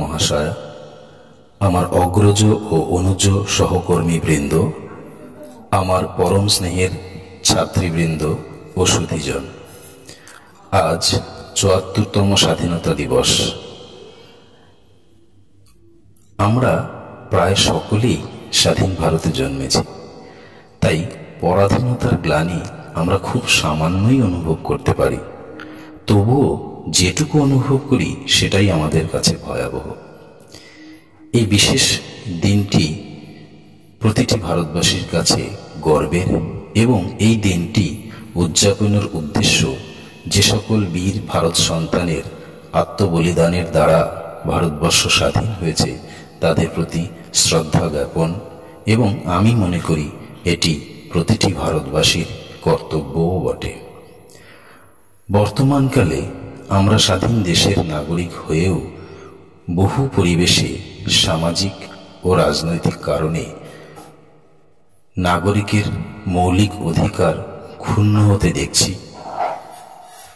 মহাশয়, আমার অগ্রজ ও অনুজ সহকর্মী বৃন্দ আমার পরম স্নেহের ছাত্রীবৃন্দ ও সুধীজন, আজ চুয়াত্তরতম স্বাধীনতা দিবস। আমরা প্রায় সকলেই স্বাধীন ভারতে জন্মেছি, তাই পরাধীনতার গ্লানি আমরা খুব সামান্যই অনুভব করতে পারি। তবুও যেটুকু অনুভব করি, সেটাই আমাদের কাছে ভয়াবহ। এই বিশেষ দিনটি প্রতিটি ভারতবাসীর কাছে গর্বের এবং এই দিনটি উদযাপনের উদ্দেশ্য যে সকল বীর ভারত সন্তানের আত্মবলিদানের দ্বারা ভারতবর্ষ স্বাধীন হয়েছে, তাদের প্রতি শ্রদ্ধা জ্ঞাপন এবং আমি মনে করি এটি প্রতিটি ভারতবাসীর কর্তব্যও বটে। বর্তমানকালে আমরা স্বাধীন দেশের নাগরিক হয়েও বহু পরিবেশে সামাজিক ও রাজনৈতিক কারণে নাগরিকের মৌলিক অধিকার ক্ষুণ্ণ হতে দেখছি।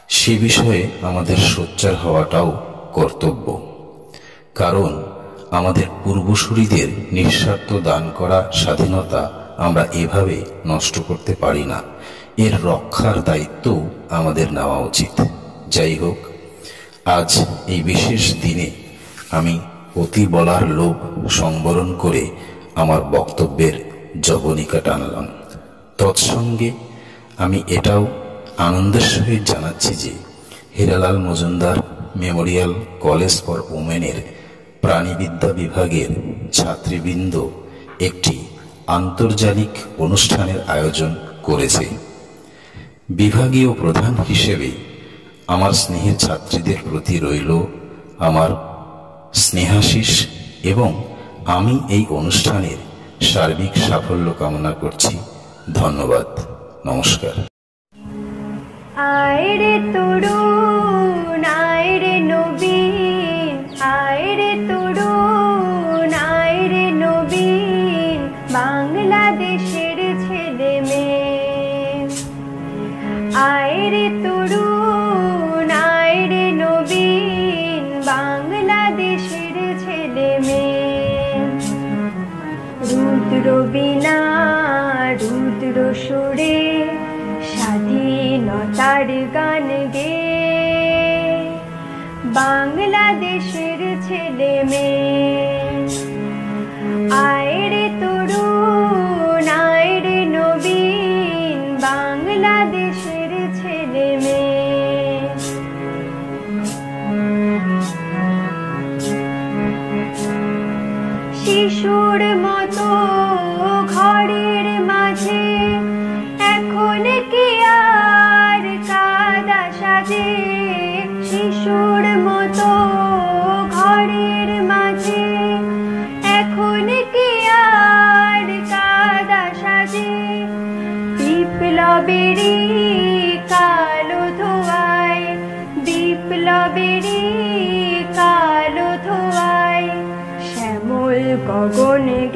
সে বিষয়ে আমাদের সোচ্চার হওয়াটাও কর্তব্য। কারণ আমাদের পূর্বসূরিদের নিঃস্বার্থ দান করা স্বাধীনতা আমরা এভাবে নষ্ট করতে পারি না। এর রক্ষার দায়িত্ব আমাদের নেওয়া উচিত। যাই হোক, আজ এই বিশেষ দিনে আমি অতি বলার লোভ সংবরণ করে আমার বক্তব্যের জবনিকা টানলাম। তৎসঙ্গে আমি এটাও আনন্দের সহিত জানাচ্ছি যে Hiralal Majumdar memorial college for ওমেনের প্রাণীবিদ্যা বিভাগের ছাত্রীবৃন্দ একটি আন্তর্জালিক অনুষ্ঠানের আয়োজন করেছে। বিভাগীয় প্রধান হিসেবে আমার স্নেহের ছাত্রীদের প্রতি রইল আমার স্নেহাশিস এবং আমি এই অনুষ্ঠানের সার্বিক সাফল্য কামনা করছি। ধন্যবাদ। নমস্কার। আয়রে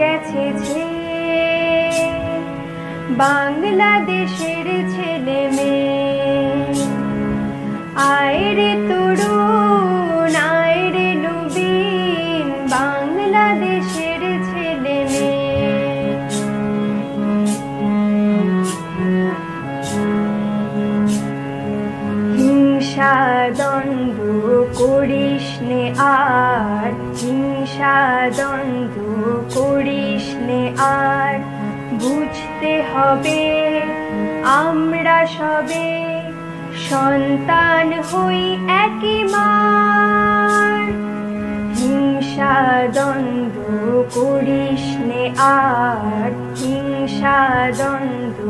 গেছে ছে বাংলাদেশের ছেলে মেয়ে। আয়রে তরুণ আয়রে নবীন, বাংলাদেশের ছেলে মেয়ে। হিংসা দ্বন্দ্ব করিস নে আর, হিংসা নে আর বুঝতে হবে আমরা সবে সন্তান হই একই মার হিংসা দ্বন্দ্ব করিস নে আর, হিংসা দ্বন্দ্ব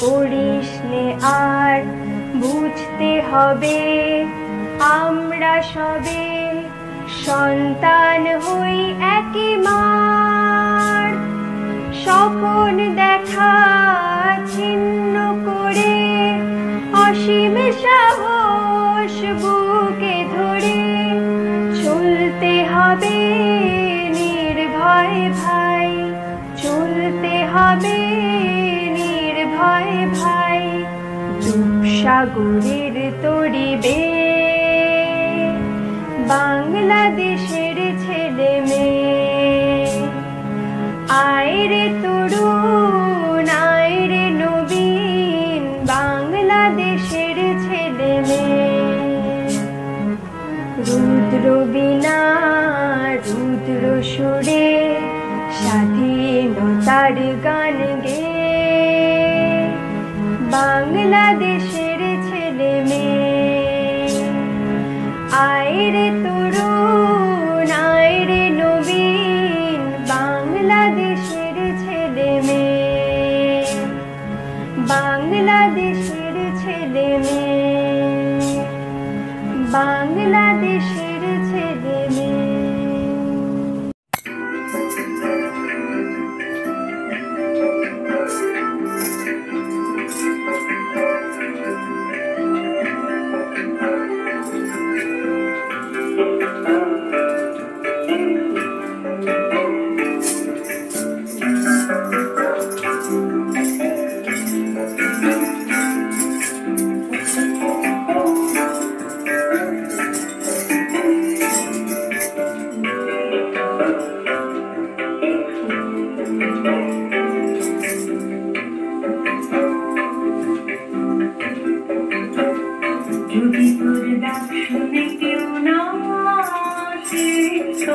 করিস নে আর, বুঝতে হবে আমরা সবে সন্তান হই একই মার স্বপন দেখা, ছিন্ন করে অসীম সাহস বুকে ধরে চলতে হবে নির্ভয় ভাই, চলতে হবে নির্ভয় ভাই সাগরের তরিবে বাংলাদেশ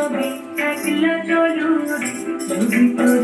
তবে একলা চলো রে। যদি তোর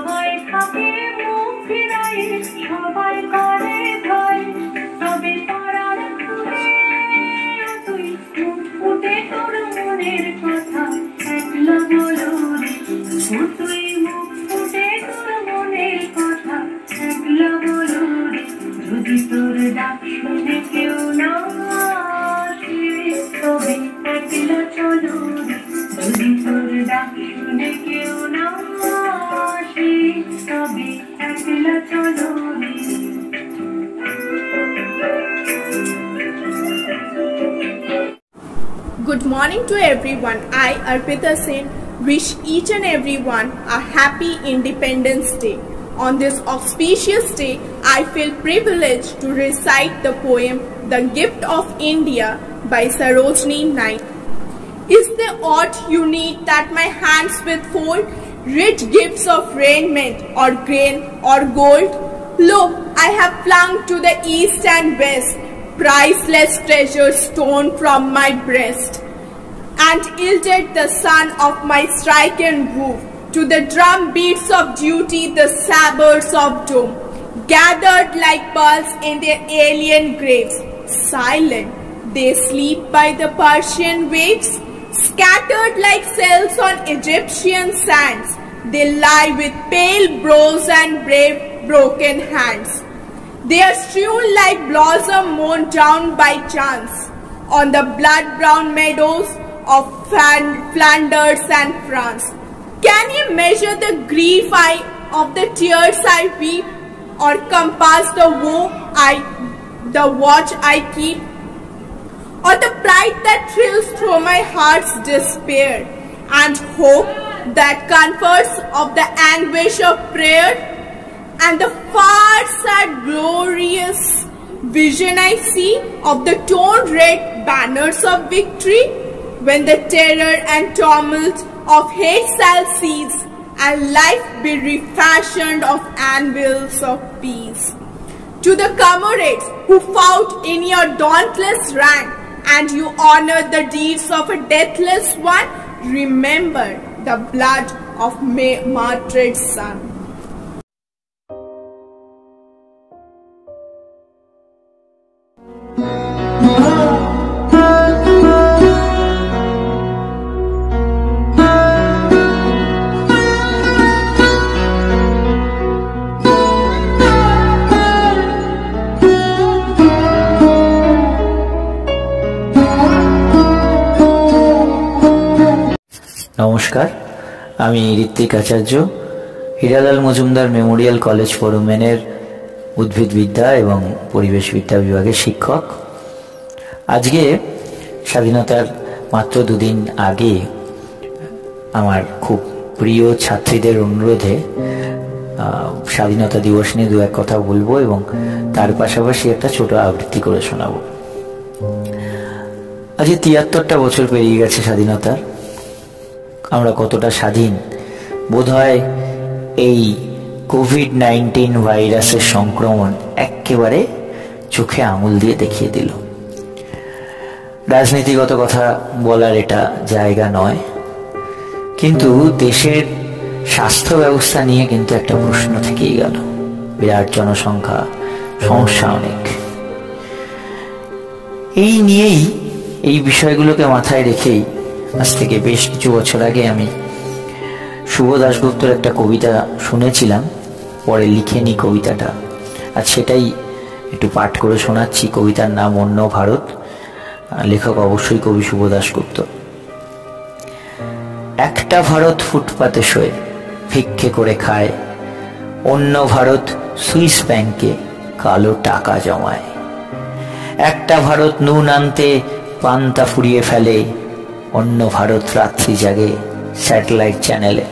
সবাই থাকে মুখ ফিরাই, সবাই করে ভয়। তবে পড়ার তুই ফুটে তোর মনের কথা, একলা বলো Arpita Sen, wish each and everyone a happy Independence Day. On this auspicious day, I feel privileged to recite the poem The Gift of India by Sarojini Naik. Is there aught you need that my hands with withhold? Rich gifts of raiment or grain or gold? Look, I have flung to the east and west priceless treasures torn from my breast and yielded the son of my stricken roof. To the drum beats of duty, the sabres of doom, gathered like pearls in their alien graves, silent, they sleep by the Persian waves, scattered like cells on Egyptian sands, they lie with pale brows and brave broken hands. They are strewn like blossom mown down by chance. On the blood-brown meadows of Flanders and France. Can you measure the grief I of the tears I weep, or compass the woe I, the watch I keep, or the pride that thrills through my heart's despair, and hope that comforts of the anguish of prayer? and the far sad glorious vision I see of the torn red banners of victory? When the terror and tumult of hate shall cease, and life be refashioned of anvils of peace. To the comrades who fought in your dauntless rank, and you honored the deeds of a deathless one, remember the blood of ma- martyred son. নমস্কার, আমি Ritwik Acharya, Hiralal Majumdar memorial college for উমেনের উদ্ভিদবিদ্যা এবং পরিবেশবিদ্যা বিভাগের শিক্ষক। আজকে স্বাধীনতার মাত্র দুদিন আগে আমার খুব প্রিয় ছাত্রীদের অনুরোধে স্বাধীনতা দিবস নিয়ে দু এক কথা বলব এবং তার পাশাপাশি একটা ছোট আবৃত্তি করে শোনাবো। আজকে তিয়াত্তরটা বছর পেরিয়ে গেছে স্বাধীনতার। আমরা কতটা স্বাধীন। বোধহয় এই কোভিড নাইন্টিন ভাইরাসের সংক্রমণ একেবারে চোখে আঙুল দিয়ে দেখিয়ে দিল। রাজনীতিগত কথা বলার এটা জায়গা নয়। কিন্তু দেশের স্বাস্থ্য ব্যবস্থা নিয়ে কিন্তু একটা প্রশ্ন থেকেই গেল। বিরাট জনসংখ্যা, সমস্যা অনেক। এই নিয়েই এই বিষয়গুলোকে মাথায় রেখেই আজ থেকে বেশ কিছু বছর আগে আমি শুভ দাশগুপ্তর একটা কবিতা শুনেছিলাম। পরে লিখেনি কবিতাটা। আর সেটাই একটু পাঠ করে শোনাচ্ছি। কবিতার নাম অন্য ভারত। লেখক অবশ্যই কবি শুভ দাশগুপ্ত। একটা ভারত ফুটপাতে শোয়ে, ভিক্ষে করে খায়। অন্য ভারত সুইস ব্যাংকে কালো টাকা জমায়। একটা ভারত নুন আনতে পান্তা ফুরিয়ে ফেলে। অন্য ভারত রাত্রি জাগে স্যাটেলাইট চ্যানেলে।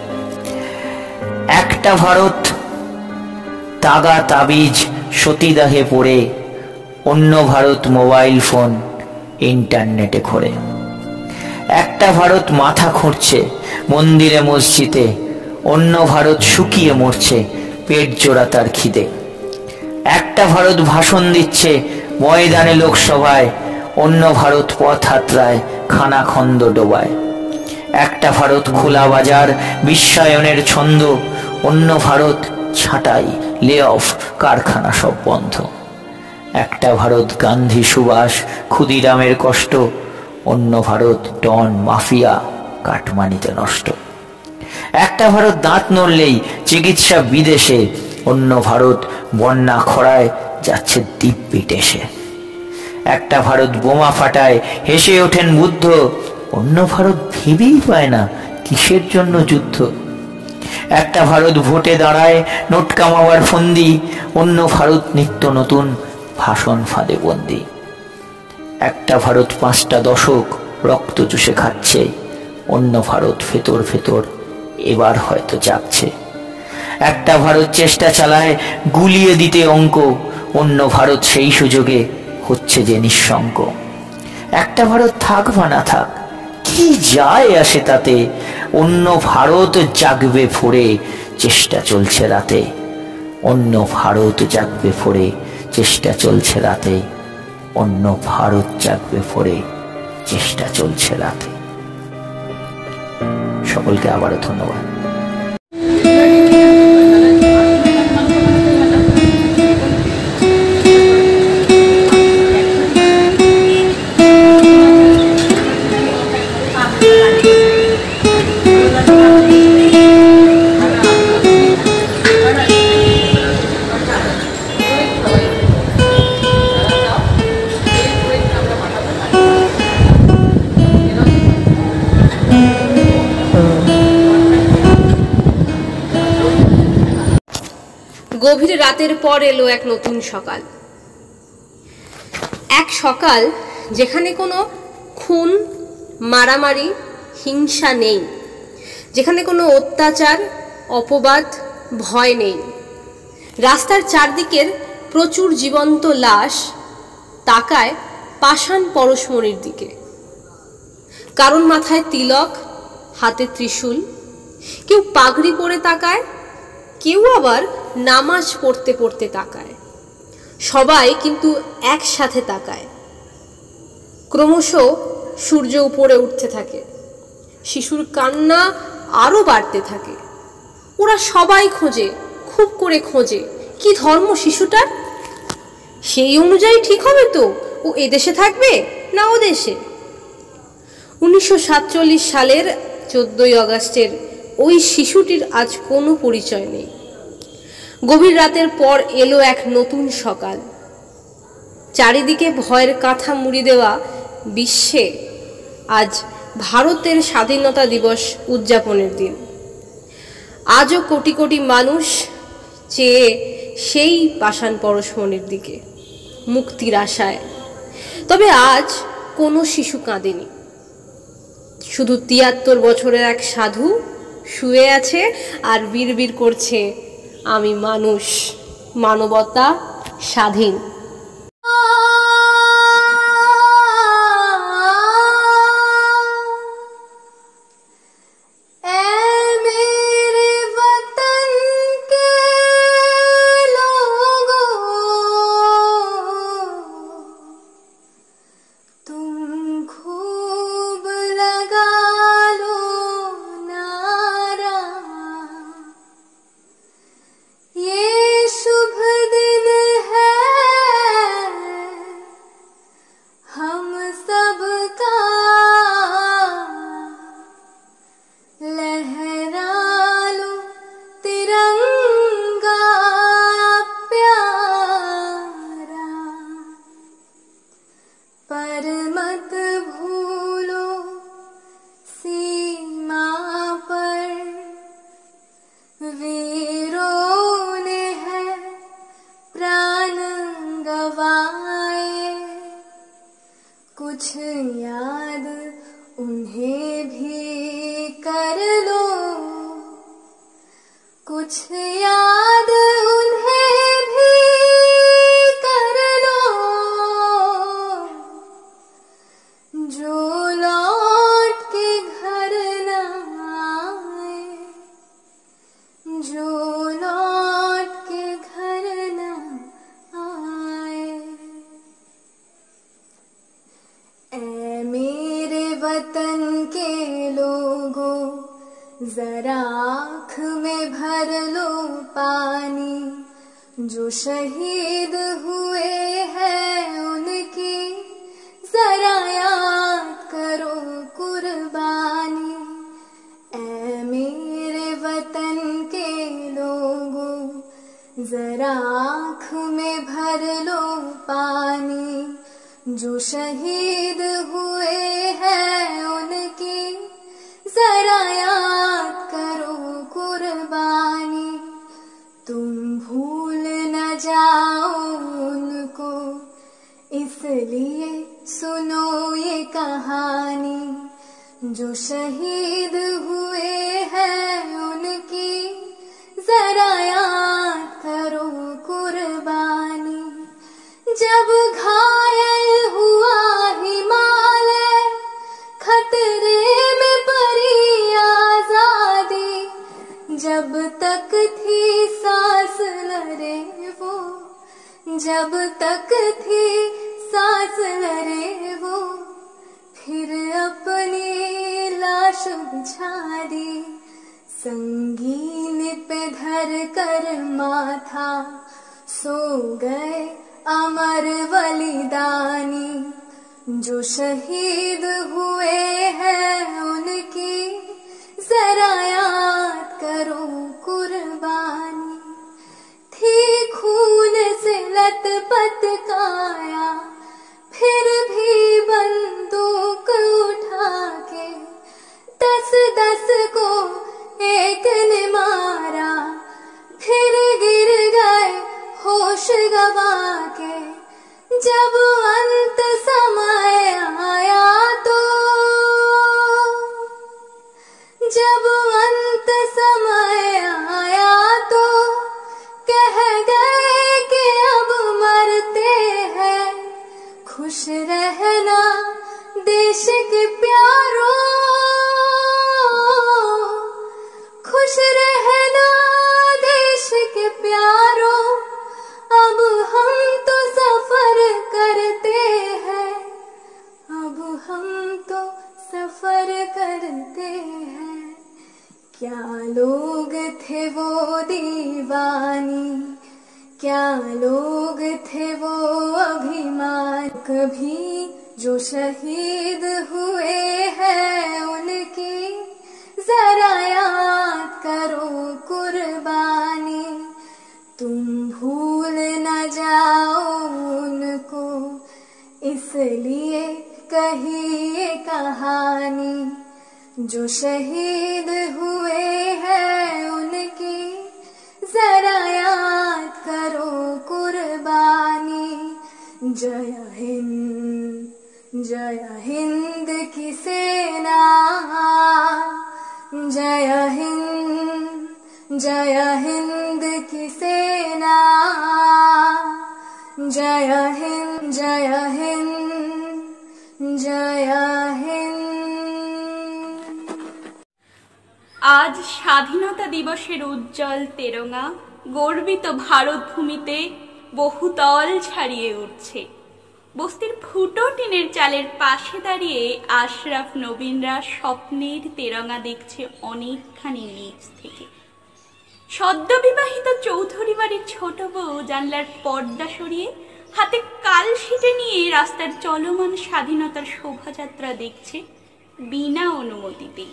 একটা ভারত তাগা তাবিজ সতীদাহে পড়ে, অন্য ভারত মোবাইল ফোন ইন্টারনেটে ঘোরে। একটা ভারত মাথা খুঁড়ছে মন্দিরে মসজিদে, অন্য ভারত শুকিয়ে মরছে পেট জোড়া তার খিদে। একটা ভারত ভাষণ দিচ্ছে ময়দানে লোকসভায় অন্য ভারত পথ হাতড়ায়, খানাখন্দ ডোবায়। একটা ভারত খোলা বাজার, বিশ্বায়নের ছন্দ, অন্য ভারত ছাঁটাই লে অফ কারখানা সব বন্ধ। একটা ভারত গান্ধী সুভাষ, ক্ষুদিরামের কষ্ট, অন্য ভারত ডন মাফিয়া, কাটমানিতে নষ্ট। একটা ভারত দাঁত নড়লেই চিকিৎসা বিদেশে, অন্য ভারত বন্যা খরায় যাচ্ছে দিব্যি টেসে একটা ভারত বোমা ফাটায়, হেসে ওঠেন বুদ্ধ। অন্য ভারত ভেবেই পায় না কিসের জন্য যুদ্ধ। একটা ভারত ভোটে দাঁড়ায়, নোট কামাবার ফন্দি, অন্য ভারত নিত্য নতুন ভাষণ ফাঁদে বন্দি। একটা ভারত পাঁচটা দশক রক্ত চুষে খাচ্ছে, অন্য ভারত ভেতর ভেতর এবার হয়তো যাচ্ছে একটা ভারত চেষ্টা চালায়, গুলিয়ে দিতে অঙ্ক, অন্য ভারত সেই সুযোগে হচ্ছে যে নিঃসঙ্গ। একটা ভারত থাক বা না থাক, কি যায় আসে তাতে, অন্য ভারত জাগবে ফোরে, চেষ্টা চলছে রাতে। অন্য ভারত জাগবে ফোরে, চেষ্টা চলছে রাতে। অন্য ভারত জাগবে ফোরে, চেষ্টা চলছে রাতে। সকলকে আবারও ধন্যবাদ। গভীর রাতের পর এলো এক নতুন সকাল। এক সকাল যেখানে কোনো খুন, মারামারি, হিংসা নেই। যেখানে কোনো অত্যাচার, অপবাদ, ভয় নেই। রাস্তার চারদিকের প্রচুর জীবন্ত লাশ তাকায় পাষাণ পরশমণির দিকে। কারণ মাথায় তিলক, হাতে ত্রিশূল। কেউ পাগড়ি পরে তাকায়, কেউ আবার নামাজ পড়তে পড়তে তাকায়। সবাই কিন্তু একসাথে তাকায়। ক্রমশ সূর্য উপরে উঠতে থাকে। শিশুর কান্না আরও বাড়তে থাকে। ওরা সবাই খোঁজে, খুব করে খোঁজে, কি ধর্ম শিশুটার? সেই অনুযায়ী ঠিক হবে তো? ও এদেশে থাকবে না ও দেশে উনিশশো সাতচল্লিশ সালের চোদ্দই আগস্টের ওই শিশুটির আজ কোনো পরিচয় নেই। গভীর রাতের পর এলো এক নতুন সকাল। চারিদিকে ভয়ের কাঁথা মুড়ি দেওয়া বিশ্বে আজ ভারতের স্বাধীনতা দিবস উদযাপনের দিন। আজও কোটি কোটি মানুষ চেয়ে সেই পাষাণ পরশমণির দিকে, মুক্তির আশায়। তবে আজ কোনো শিশু কাঁদেনি। শুধু তিয়াত্তর বছরের এক সাধু শুয়ে আছে আর বিড়বিড় করছে আমি মানুষ। মানবতা স্বাধীন। वतन के लोगों, जरा आँख में भर लो पानी। जो शहीद हुए हैं उनकी, जरा याद करो कुर्बानी। ऐ मेरे वतन के लोगों, जरा आँख में भर लो जो शहीद हुए हैं उनकी, जरा याद करो कुर्बानी। तुम भूल न जाओ उनको, इसलिए सुनो ये कहानी। जो शहीद हुए हैं उनकी, जरा याद करो कुर्बानी। जब घायल जब तक थी सांस लरे वो, जब तक थी सांस लरे वो, फिर अपनी लाश बिछा दी संगीन पे धर कर माथा, सो गए अमर बलिदानी। जो शहीद हुए हैं उनकी जरा करो कुर्बानी। थी खून से लथपथ काया, फिर भी बंदूक उठा के दस दस को एक ने मारा, फिर गिर गए होश गवा के जब अंत समय आया तो जब अंत समय आया तो कह गए कि अब मरते हैं। खुश रहना देश के प्यारो। खुश रहना देश के प्यारो। अब हम तो सफ़र करते हैं। अब हम तो सफ़र करते हैं। क्या लोग थे वो दीवानी? क्या लोग थे वो अभिमान? कभी जो शहीद हुए हैं जो शहीद हुए हैं उनकी, जरा याद करो कुर्बानी। जय हिंद जय हिंद की सेना। जय हिंद जय हिंद की सेना। जय हिंद जय हिंद जय हिंद। আজ স্বাধীনতা দিবসের উজ্জ্বল তেরঙা গর্বিত ভারত ভূমিতে বহুতল ছাড়িয়ে উঠছে। বস্তির ফুটো টিনের চালের পাশে দাঁড়িয়ে আশরাফ নবীনরা স্বপ্নের তেরঙা দেখছে অনেকখানি নিচ থেকে। সদ্য বিবাহিত চৌধুরী বাড়ির ছোট বউ জানলার পর্দা সরিয়ে হাতে কাল শিটে নিয়ে রাস্তার চলমান স্বাধীনতার শোভাযাত্রা দেখছে বিনা অনুমতিতেই।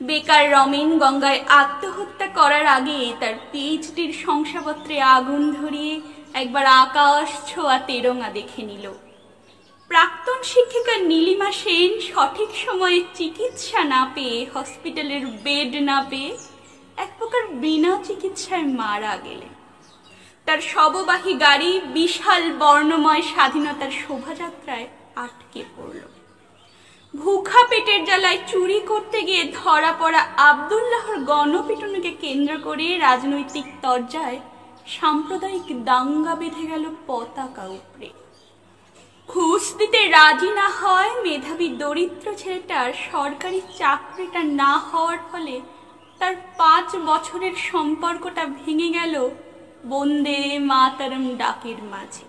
বেকার রমেন গঙ্গায় আত্মহত্যা করার আগে তার পিএইচডির শংসাপত্রে আগুন ধরিয়ে একবার আকাশ ছোঁয়া তেরঙা দেখে নিল। প্রাক্তন শিক্ষিকা নীলিমা সেন সঠিক সময়ে চিকিৎসা না পেয়ে হসপিটালের বেড না পেয়ে এক প্রকার বিনা চিকিৎসায় মারা গেলেন। তার শববাহী গাড়ি বিশাল বর্ণময় স্বাধীনতার শোভাযাত্রায় আটকে পড়ল। ভুখা পেটের জ্বালায় চুরি করতে গিয়ে ধরা পড়া আবদুল্লাহর গণপিটনকে কেন্দ্র করে রাজনৈতিক তরজায় সাম্প্রদায়িক দাঙ্গা বেঁধে গেল পতাকা উপরে। ঘুষ দিতে রাজি না হয় মেধাবী দরিদ্র ছেলেটার সরকারি চাকরিটা না হওয়ার ফলে তার পাঁচ বছরের সম্পর্কটা ভেঙে গেল বন্দে মাতারম ডাকের মাঝে।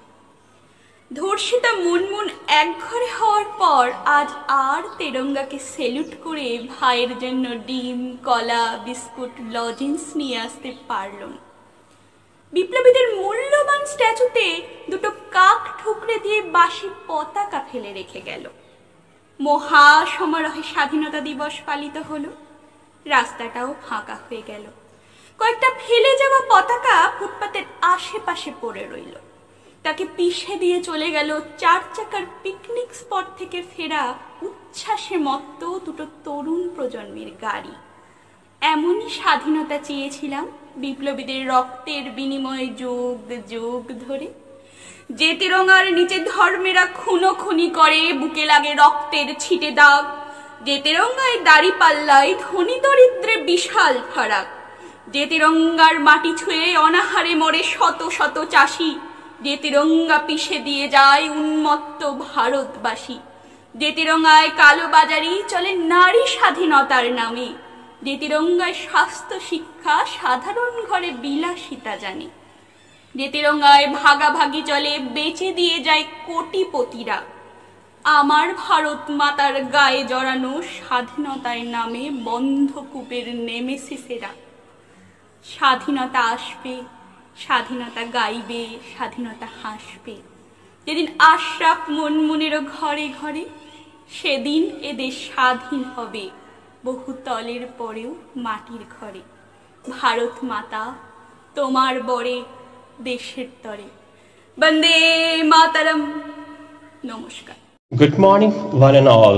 ধর্ষিতা মুনমুন একঘরে হওয়ার পর আজ আর তেরঙ্গাকে সেলুট করে ভাইয়ের জন্য ডিম, কলা, বিস্কুট লজেন্স নিয়ে আসতে পারল বিপ্লবীদের মূল্যবান স্ট্যাচুতে দুটো কাক ঠুকরে দিয়ে বাসি পতাকা ফেলে রেখে গেল। মহা সমারোহে স্বাধীনতা দিবস পালিত হলো। রাস্তাটাও ফাঁকা হয়ে গেল। কয়েকটা ফেলে যাওয়া পতাকা ফুটপাতের আশেপাশে পড়ে রইল। তাকে পিষে দিয়ে চলে গেল চার চাকার পিকনিক স্পট থেকে ফেরা উচ্ছ্বাসে মত্ত দুটো তরুণ প্রজন্মের গাড়ি। এমনই স্বাধীনতা চেয়েছিলাম বিপ্লবীদের রক্তের বিনিময়ে যুগ যুগ ধরে। যে তিরঙ্গার নিচে ধর্মেরা খুনো খুনি করে, বুকে লাগে রক্তের ছিটে দাগ। যে তিরঙ্গায় দাড়ি পাল্লায় ধনী দরিদ্রে বিশাল ফারাক। যে তিরঙ্গার মাটি ছুঁয়ে অনাহারে মরে শত শত চাষি। যে তিরঙ্গা পিষে দিয়ে যায় উন্মত্ত ভারতবাসী। যে তিরঙ্গায় কালো বাজারি চলে নারী স্বাধীনতার নামে। যে তিরঙ্গায় স্বাস্থ্য, শিক্ষা, সাধারণ ঘরে বিলাসিতা জানে। যে তিরঙ্গায় ভাগাভাগি চলে বেঁচে দিয়ে যায় কোটিপতিরা। আমার ভারত মাতার গায়ে জড়ানো স্বাধীনতার নামে বন্ধকূপের নেমেসিসেরা। স্বাধীনতা আসবে স্বাধীনতা গাইবে স্বাধীনতা হাসবে। যেদিন আশরাফ মনমনেরও ঘরে ঘরে সেদিন এদের স্বাধীন হবে বহুতলের পরেও মাটির ঘরে। ভারত মাতা তোমার বরে দেশের তরে। বন্দে মাতারম। নমস্কার। Good morning, one and all.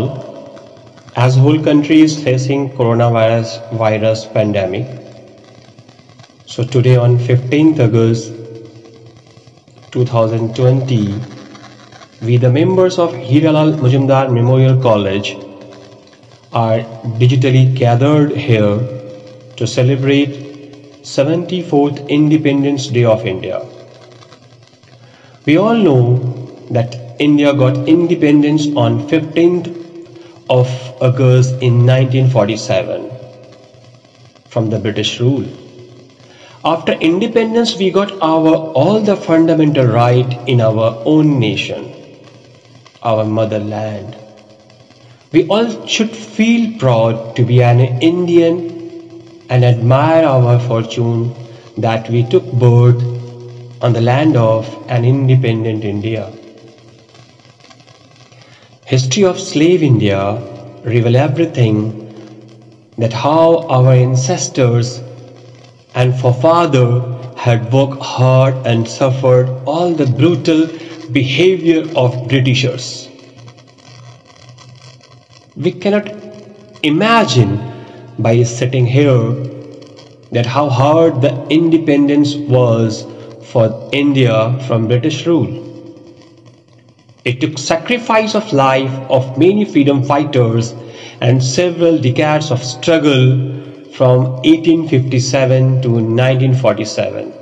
As whole country is facing coronavirus virus pandemic, so today on 15th August 2020, we the members of Hiralal Mujumdar Memorial College are digitally gathered here to celebrate 74th Independence Day of India. We all know that India got independence on 15th of August in 1947 from the British rule. After independence, we got our all the fundamental right in our own nation, our motherland. We all should feel proud to be an Indian and admire our fortune that we took birth on the land of an independent India. History of slave India reveal everything that how our ancestors and forefather had worked hard and suffered all the brutal behavior of Britishers. We cannot imagine by sitting here that how hard the independence was for India from British rule. It took sacrifice of life of many freedom fighters and several decades of struggle from 1857 to 1947.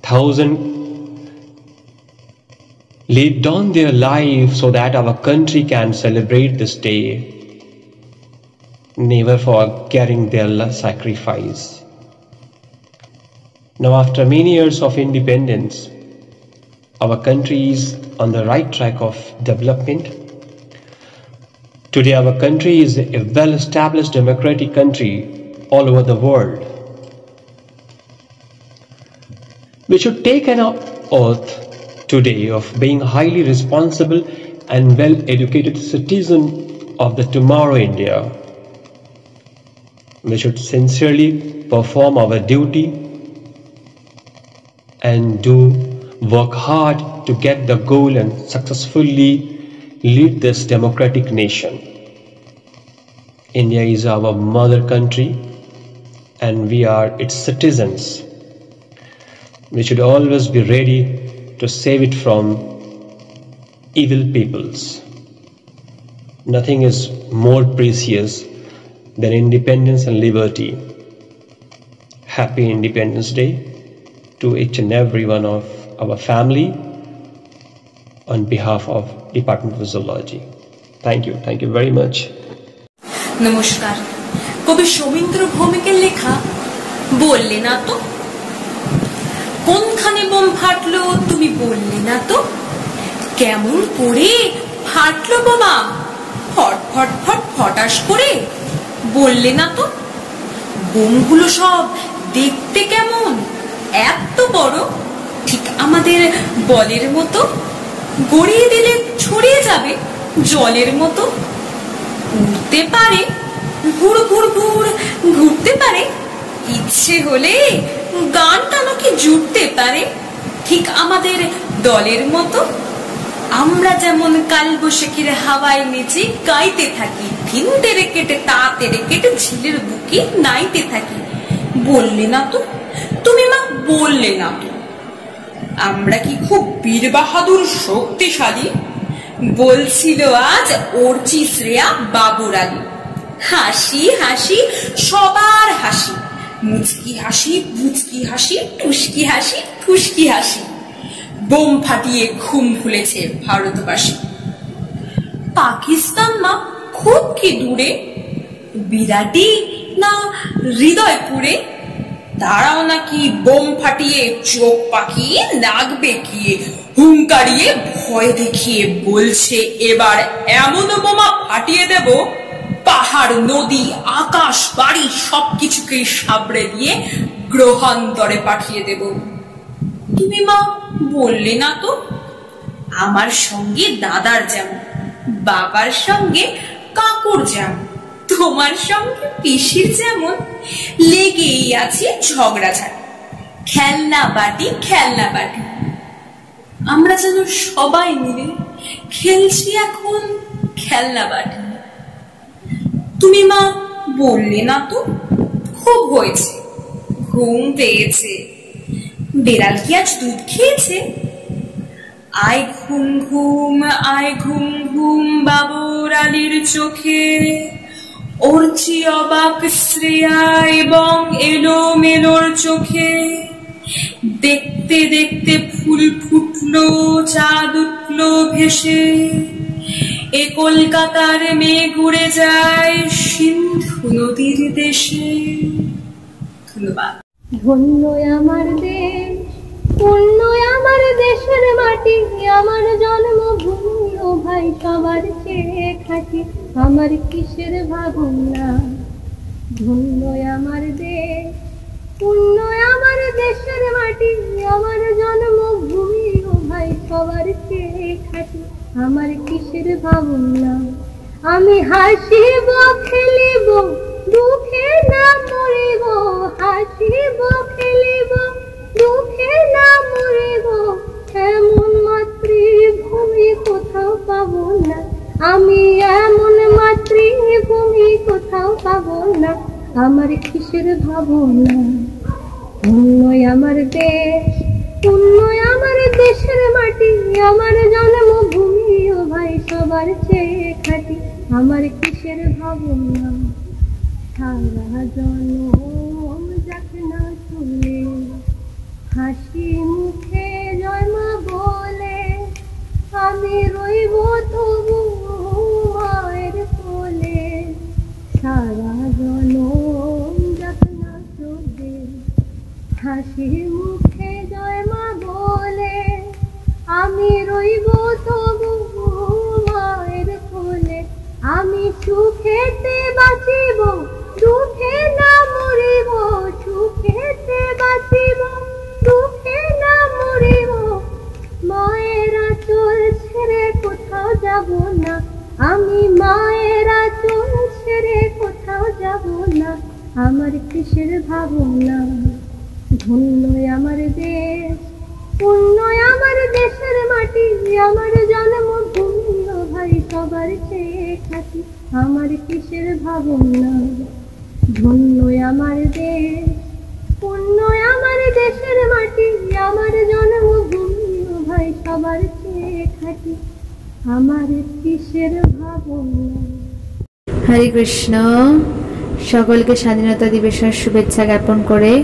Thousand laid down their lives so that our country can celebrate this day, never forgetting their sacrifice. Now, after many years of independence, our country is on the right track of development. Today, our country is a well established democratic country all over the world. We should take an oath today of being highly responsible and well educated citizen of the tomorrow India. We should sincerely perform our duty and do work hard to get the goal and successfully lead this democratic nation. India is our mother country and we are its citizens. We should always be ready to save it from evil peoples. Nothing is more precious than independence and liberty. Happy Independence Day to each and every one of our family on behalf of Department of Zoology. Thank you. Thank you very much. নমস্কার। কবি সৌমিন্দ্র ভৌমিকের লেখা বললে না তো? কোনখানে bomb ফাটলো তুমি বললে না তো? কেমন করে ফাটলো বোমা? ফট ফট ফট, ফটাস করে বললে না তো? বোমগুলো সব দেখতে কেমন? এত বড়? ঠিক আমাদের বলের মতো? গড়িয়ে দিলে ছড়িয়ে যাবে, জলের মতো। উড়তে পারে ঘুর ঘুর ঘুর ঘুরতে পারে। ইচ্ছে হলে গানটা নাকি জুড়তে পারে, ঠিক আমাদের দলের মতো। আমরা যেমন কাল বৈশাখীর হাওয়ায় নেচে গাইতে থাকি থিন তেরে কেটে তা তেরে কেটে ঝিলের বুকে নাইতে থাকি। বললে না তো? তুমি মা, বললে না তো? আমরা কি খুব বীর বাহাদুর শক্তিশালী? বলছিল আজ অর্চি শ্রেয়া বাবুর আলী। হাসি হাসি, সবার হাসি। মুচকি হাসি, পুচকি হাসি, টুসকি হাসি ফুসকি হাসি। বোম ফাটিয়ে ঘুম ভুলেছে ভারতবাসী। পাকিস্তান মা, খুব কি দূরে? বিরাটি না হৃদয়পুরে? তারাও নাকি, বোম ফাটিয়ে চোখ পাকিয়ে নাক বেঁকিয়ে হুঙ্কারিয়ে ভয় দেখিয়ে বলছে, এবার এমন বোমা ফাটিয়ে দেব, পাহাড়, নদী, আকাশ, বাড়ি, সবকিছুকে সাবড়ে দিয়ে গ্রহান্তরে পাঠিয়ে দেব। তুমি মা, বললে না তো? আমার সঙ্গে দাদার যেমন বাবার সঙ্গে কাকুর যেমন তোমার সঙ্গে পিসির যেমন লেগেই আছে ঝগড়াঝাটি খেলনা বাটি খেলনা বাটি। আমরা যেন সবাই মিলে খেলছি এখন খেলনা বাটি। তুমি মা, বললে না তো, খুব হয়েছে, ঘুম পেয়েছে। বেড়াল কি আজ দুধ খেয়েছে? আয় ঘুম ঘুম, আয় ঘুম ঘুম, বাবুর আলীর চোখে। অর্চি অবাক শ্রেয়া এবং এলো মেলোর চোখে। দেখতে দেখতে ফুল ফুটলো, চাঁদ উঠল ভেসে। এ কলকাতার মেয়ে ঘুরে যায় সিন্ধু নদীর দেশে। ধন্যবাদ। ধন্য আমার দেশ। পূর্ণ আমার দেশের মাটি, আমার জন্মভূমি, ও ভাই, সবার চেয়ে খাটি। আমার কিসের ভাবনা? ধন্য আমার দেশ পূর্ণ আমার দেশের মাটি, আমার জন্মভূমি, ও ভাই, সবার চেয়ে খাটি। আমার কিসের ভাবনা? আমি হাসিব, খেলিব, দুঃখে না মরিব, হাসিব পাবো না আমি এমন মাতৃভূমি কোথাও পাবো না আমার কিসের ভাবনা? পুণ্যই আমার দেশ, পুণ্যই আমার দেশের মাটি। আমার জন্মভূমি ও ভাই সবার চেয়ে খাটি। আমার কিসের ভাবনা? সারা জনম যাক না চলে হাসি মুখে আমি রইব তবু মায়ের কোলে। সারা জনম যাক না চলে হাসি মুখে জয় মা বলে। আমি রইব তবু মায়ের কোলে, আমি সুখেতে বাঁচিব দুঃখে না মরিব, সুখেতে বাঁচিব। যাব না। আমি মায়ের আঁচল ছেড়ে কোথাও যাব না। আমার কিসের ভাবনা ধন্যই আমার দেশ পুণ্যই আমার দেশের মাটি। আমার জন্মভূমি ভাই সবার চেয়ে খাটি। আমার কিসের ভাবনা ধন্যই আমার দেশ পুণ্যই আমার দেশের মাটি। আমার জন্মভূমি ভাই সবার চেয়ে খাটি। আমার হরে কৃষ্ণ। সকলকে স্বাধীনতা দিবসের শুভেচ্ছা জ্ঞাপন করে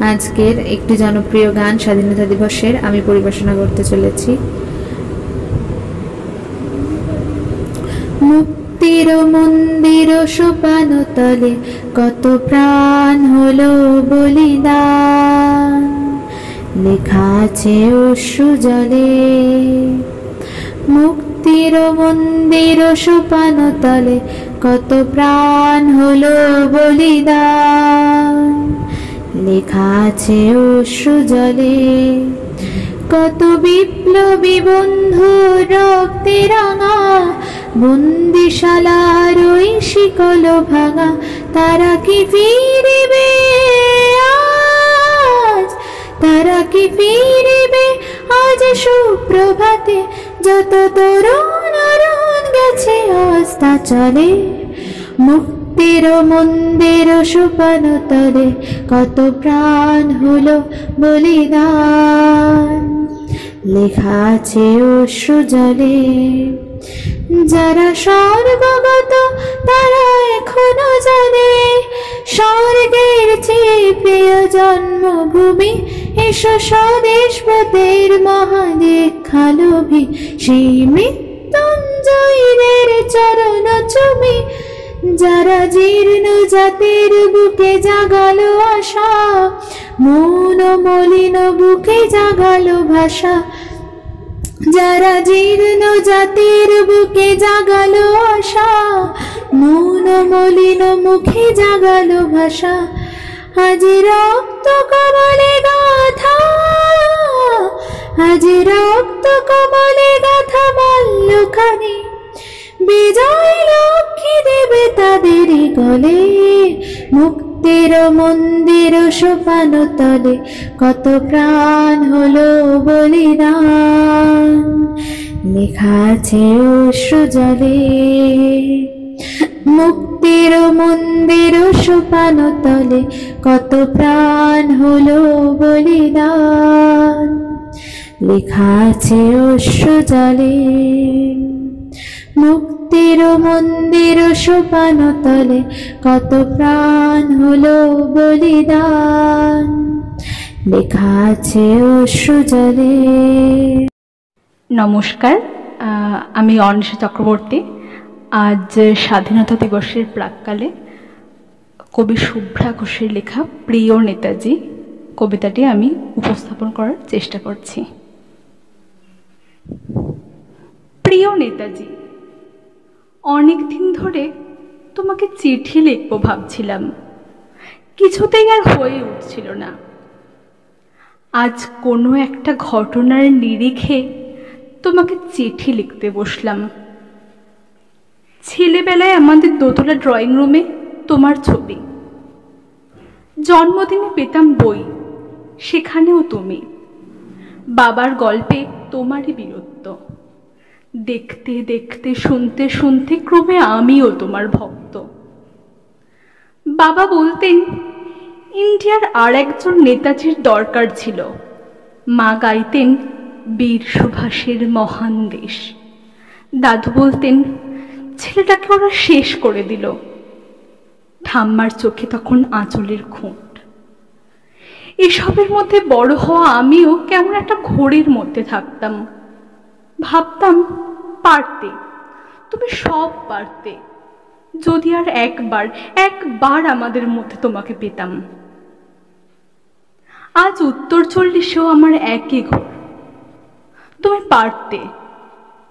আজকের একটি জনপ্রিয় গান স্বাধীনতা দিবসের আমি পরিবেশনা করতে চলেছি। মুক্তির মন্দির সোপান তলে কত প্রাণ হলো বলিদান। লেখা আছে অশ্রু জলে। মুক্তির মন্দির সোপান তলে কত প্রাণ হলো বলিদান। লেখা আছে অশ্রু জলে, কত বিপ্লবী বন্ধু রক্তে রাঙা। বন্দিশালার ওই শিকল ভাঙা, তারা কি ফিরিবে আজ? তারা কি ফিরিবে আজ সুপ্রভাতে যত তরুণ অরুণ গেছে অস্তা চলে। মুক্তির মন্দির সুপান তলে, কত প্রাণ হলো বলিদান। লেখা আছে অশ্রু যারা স্বর্গগত তারা এখনও জানে, স্বর্গের চেয়ে প্রিয় জন্মভূমি এসো স্বদেশ পথের মহাদেখালোভি সেই মৃত্যুঞ্জয়ীদের চরণ চুমি। যারা জীর্ণ জাতির বুকে জাগালো আশা, মন মলিন বুকে জাগালো ভাষা। যারা জীর্ণ জাতির বুকে জাগালো আশা, মন মলিন মুখে জাগালো ভাষা। আজ রক্ত কমলে গাথা আজ রক্ত কমলে গাথা মল্লখানি বিজয় লক্ষ্মী দেবে তাদের গলে, মুক্তির মন্দির সোপান তলে। কত প্রাণ হলো বলিদান, লেখা আছে অশ্রু মুক্তির মন্দির সোপান তলে কত প্রাণ হলো বলিদান। লেখা আছে অশ্রু জলে মুক্তির মন্দির সোপান তলে কত প্রাণ হলো বলিদান। লেখা আছে অশ্রু জলে নমস্কার আমি অনিশা চক্রবর্তী। আজ স্বাধীনতা দিবসের প্রাককালে কবি শুভ্রা ঘোষের লেখা প্রিয় নেতাজি, কবিতাটি আমি উপস্থাপন করার চেষ্টা করছি। প্রিয় নেতাজি অনেক দিন ধরে তোমাকে চিঠি লিখব ভাবছিলাম। কিছুতেই আর হয়ে উঠছিল না। আজ কোনো একটা ঘটনার নিরিখে তোমাকে চিঠি লিখতে বসলাম। ছেলেবেলায় আমাদের দোতলা ড্রয়িং রুমে তোমার ছবি। জন্মদিনে পেতাম বই, সেখানেও তুমি। বাবার গল্পে তোমারই বীরত্ব। দেখতে দেখতে, শুনতে শুনতে ক্রমে আমিও তোমার ভক্ত। বাবা বলতেন, ইন্ডিয়ার আর একজন নেতাজির দরকার ছিল। মা গাইতেন, বীর সুভাষের মহান দেশ। দাদু বলতেন ছেলেটাকে ওরা শেষ করে দিল। ঠাম্মার চোখে তখন আঁচলের খুঁট। এসবের মধ্যে বড় হওয়া আমিও কেমন একটা ঘোরের মধ্যে থাকতাম। ভাবতাম, পারতে, তুমি সব পারতে। যদি আর একবার একবার আমাদের মধ্যে তোমাকে পেতাম। আজ উত্তর চল্লিশেও আমার একই ঘর। তুমি পারতে,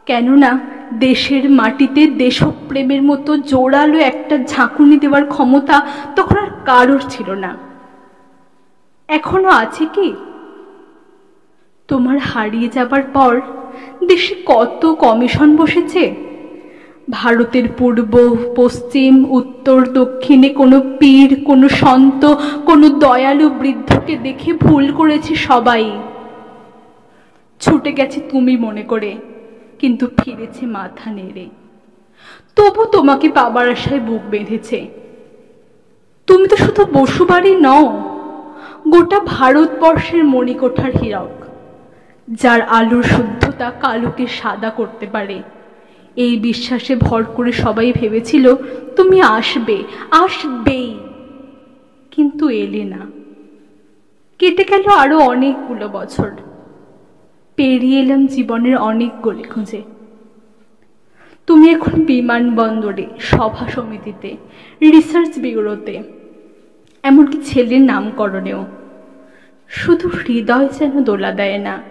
কেননা দেশের মাটিতে দেশপ্রেমের মতো জোরালো একটা ঝাঁকুনি দেওয়ার ক্ষমতা তখন আর কারোর ছিল না। এখনও আছে কি? তোমার হারিয়ে যাবার পর দেশে কত কমিশন বসেছে? ভারতের পূর্ব, পশ্চিম, উত্তর, দক্ষিণে কোনো পীর, কোনো সন্ত, কোনো দয়ালু বৃদ্ধকে দেখে ভুল করেছে সবাই। ছুটে গেছে তুমি মনে করে। কিন্তু ফিরেছে মাথা নেড়ে। তবু তোমাকে পাবার আশায় বুক বেঁধেছে। তুমি তো শুধু বসুবাড়ি নও, গোটা ভারতবর্ষের মণিকোঠার হীরক, যার আলোর শুদ্ধতা কালোকে সাদা করতে পারে। এই বিশ্বাসে ভর করে সবাই ভেবেছিল, তুমি আসবে, আসবেই। কিন্তু এলে না। কেটে গেল আরও অনেকগুলো বছর। পেরিয়ে এলাম জীবনের অনেক গলি খুঁজে। তুমি এখন বিমানবন্দরে, সভা সমিতিতে রিসার্চ ব্যুরোতে, এমনকি ছেলের নামকরণেও। শুধু হৃদয় যেন দোলা দেয় না।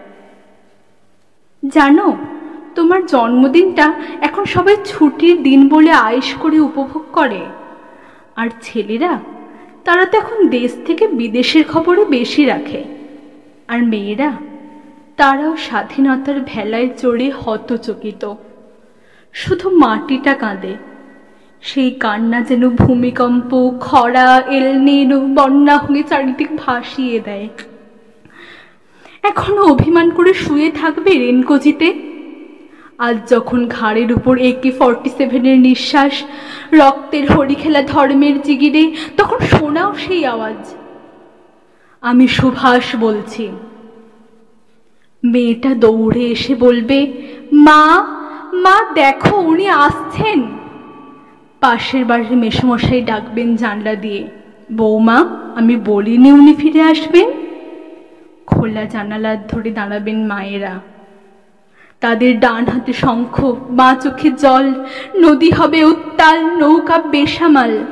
জানো, তোমার জন্মদিনটা এখন সবাই ছুটির দিন বলে আয়েস করে উপভোগ করে। আর ছেলেরা, তারা তো এখন দেশ থেকে বিদেশের খবরে বেশি রাখে। আর মেয়েরা তারাও স্বাধীনতার ভেলায় চড়ে হতচকিত। শুধু মাটিটা কাঁদে। সেই কান্না যেন ভূমিকম্প, খরা, এলনিনো, বন্যা হয়ে চারিদিক ভাসিয়ে দেয়। এখনও অভিমান করে শুয়ে থাকবে রেনকোজিতে আজ যখন ঘাড়ের উপর একে ফর্টি সেভেনের নিঃশ্বাস, রক্তের হরিখেলা ধর্মের জিগিরে, তখন শোনাও সেই আওয়াজ। আমি সুভাষ বলছি। মেয়েটা দৌড়ে এসে বলবে, মা মা, দেখো, উনি আসছেন। পাশের বাড়ির মেসমশাই ডাকবেন জানলা দিয়ে, বৌমা, আমি বলিনি উনি ফিরে আসবেন। খোলা জানালার ধরে দাঁড়াবেন মায়েরা। তাদের ডান হাতে শঙ্খ, মা চোখে জল, নদী হবে উত্তাল, নৌকা বেসামাল,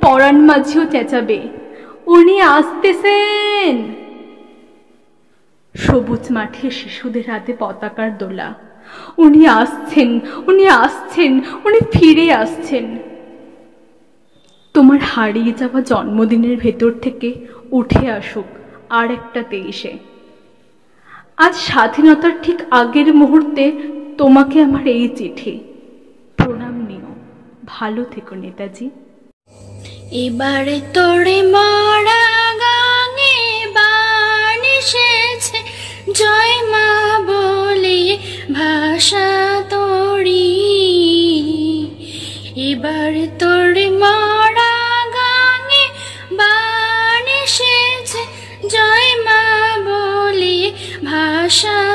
পরাণ মাঝিও চেঁচাবে, উনি আসতেছেন। সবুজ মাঠে শিশুদের হাতে পতাকার দোলা। উনি আসছেন উনি আসছেন, উনি ফিরে আসছেন। তোমার হারিয়ে যাওয়া জন্মদিনের ভেতর থেকে উঠে আসুক আর একটা তেইশে আজ স্বাধীনতার ঠিক আগের মুহূর্তে তোমাকে আমার এই চিঠি। প্রণাম নিও। ভালো থেকো নেতাজি। এবারে তোরে মরা জয় মা বলে ভাষা তোরি। এবার তোর মরা গাঙে বান এসেছে। জয় মা বলে ভাষা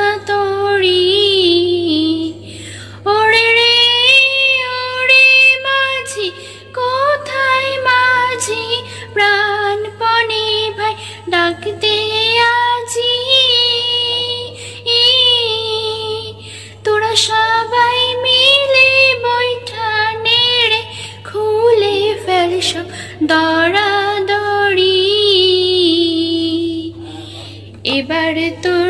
দড়াদড়ি এবার তোর